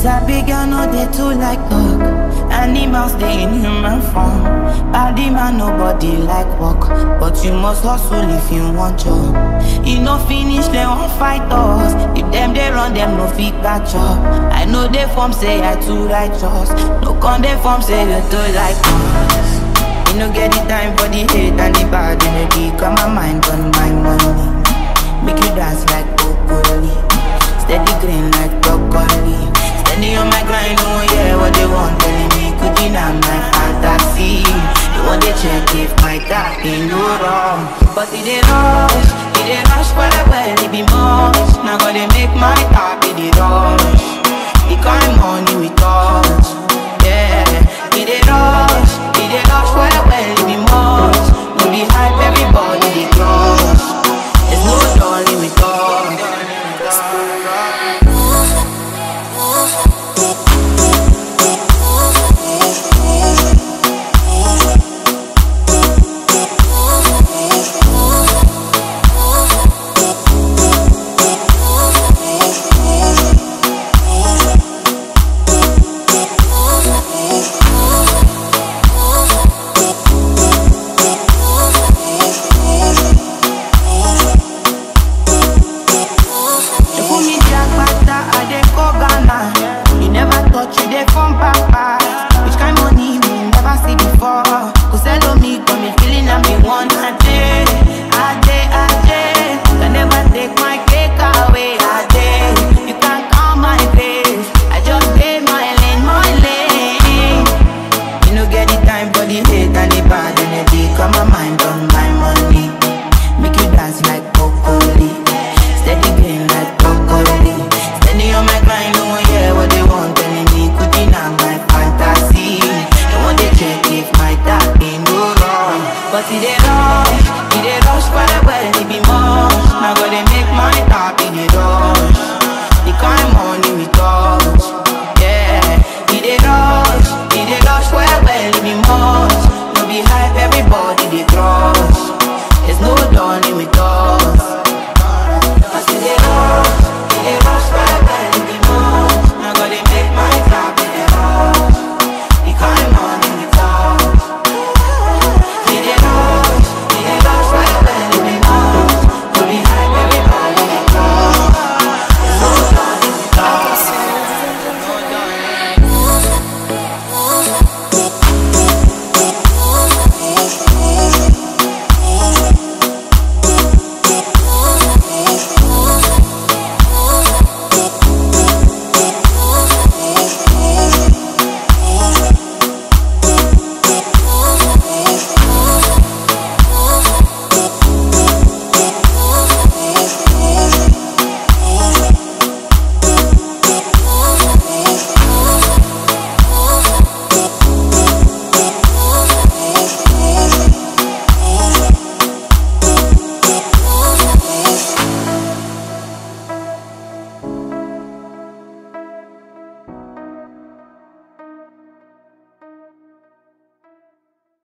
Sabi girl no they too like dog Animals stay in human form. Body man, nobody like work. But you must hustle if you want your. You no finish, they won't fight us. If them they run, them no fit catch up. I know they form say I too righteous. No con they form say you too like us. You no get the time for the hate and the bad energy. Come my mind on my money. Make you dance like broccoli. Steady green like broccoli. Steady on my grind, no But it ain't rush, it ain't rush well well, it be much. Now gonna make my heart be the rush The kind money we talk more. He they lost by the he be more. Now go they make my time.